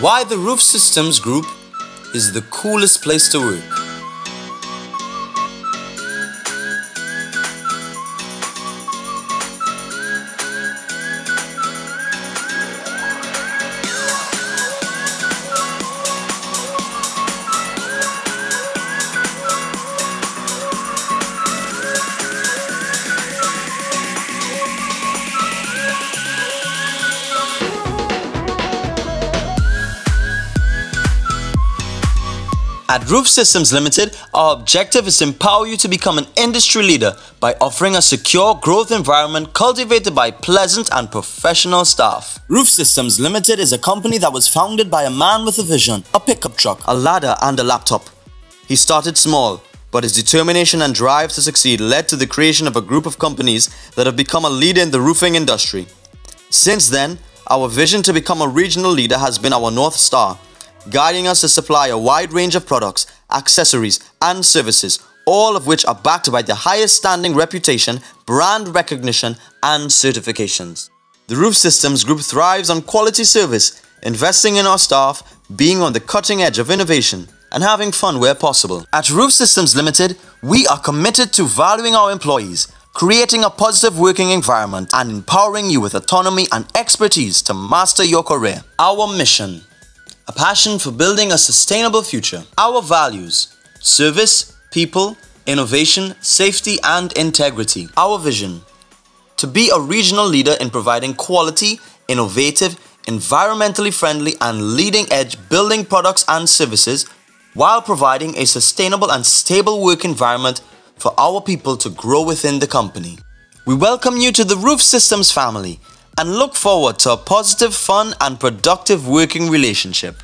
Why the Roof Systems Group is the coolest place to work. At Roof Systems Limited, our objective is to empower you to become an industry leader by offering a secure growth environment cultivated by pleasant and professional staff. Roof Systems Limited is a company that was founded by a man with a vision, a pickup truck, a ladder and a laptop. He started small, but his determination and drive to succeed led to the creation of a group of companies that have become a leader in the roofing industry. Since then, our vision to become a regional leader has been our North Star guiding us to supply a wide range of products, accessories, and services, all of which are backed by the highest standing reputation, brand recognition, and certifications. The Roof Systems Group thrives on quality service, investing in our staff, being on the cutting edge of innovation, and having fun where possible. At Roof Systems Limited, we are committed to valuing our employees, creating a positive working environment, and empowering you with autonomy and expertise to master your career. Our mission a passion for building a sustainable future. Our values service, people, innovation, safety, and integrity. Our vision to be a regional leader in providing quality, innovative, environmentally friendly, and leading edge building products and services while providing a sustainable and stable work environment for our people to grow within the company. We welcome you to the Roof Systems family and look forward to a positive, fun, and productive working relationship.